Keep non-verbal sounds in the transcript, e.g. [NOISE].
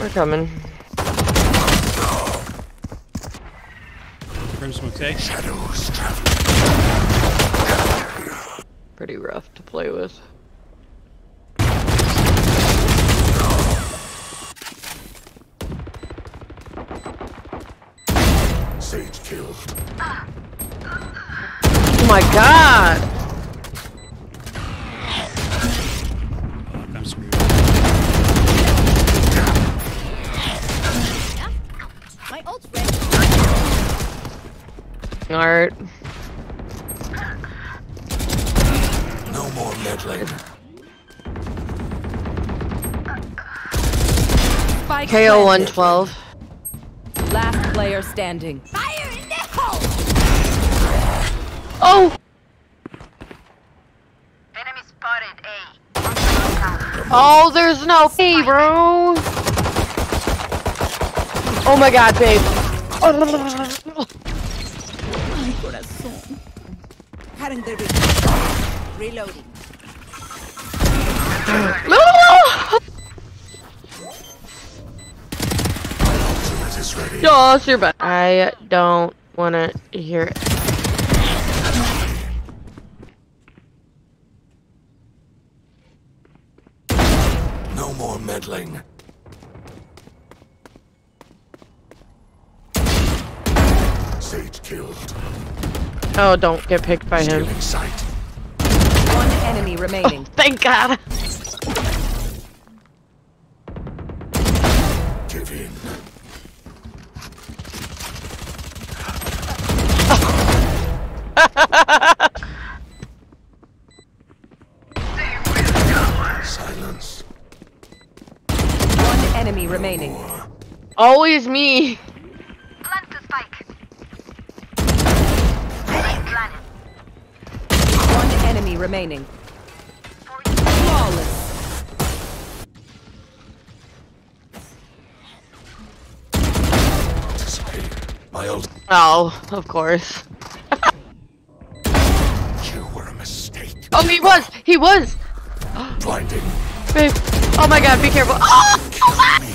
We're coming. Grim smoke Shadows travel. Pretty rough to play with. Sage killed. Oh my god! Fuck, I'm screwed. Art. No more meddling. Spike KO 112. Last player standing. Fire in the hole! Oh! Enemy spotted A. Oh, there's no P, bro! Oh my god, babe. Ay, corazón. Cutting the reach. Reloading. No! Ultimate is ready. Joss, you're back. I don't wanna hear it. No more meddling. Sage killed. Oh, don't get picked by him. One enemy remaining. [LAUGHS] Thank god. Give in. Silence. One enemy remaining. Always me. Plant the spike. Remaining. Flawless. My ult. Oh, of course. You were a mistake. Oh, he was! He was! Blinding. Babe. Oh my god, be careful. Oh!